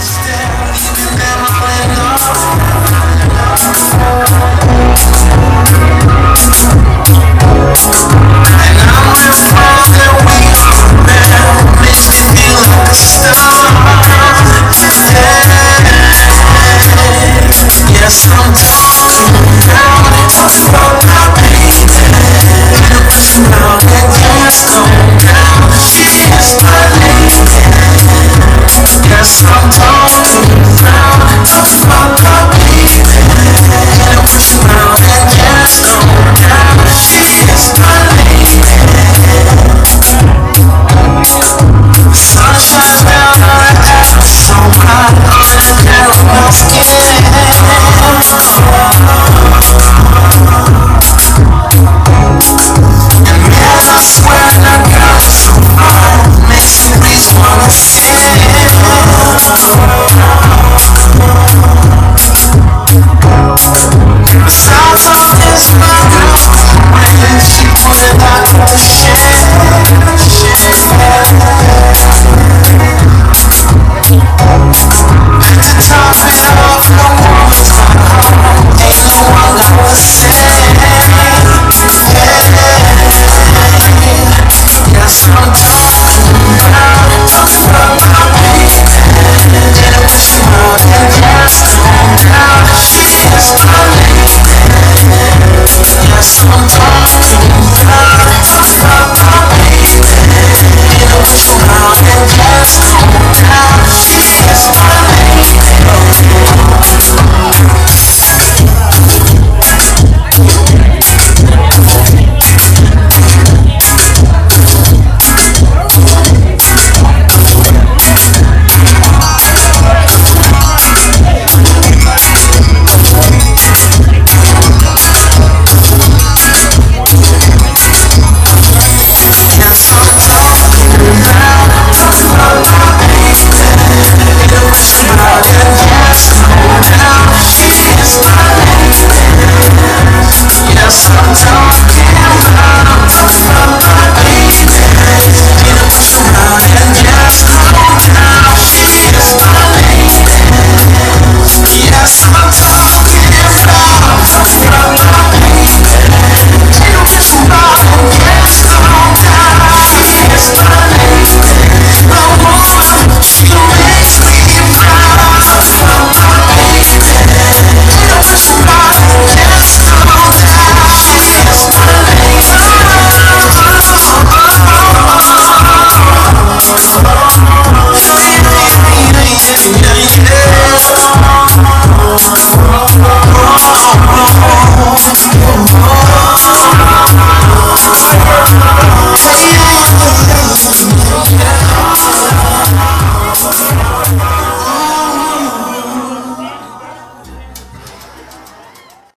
stay. sometimes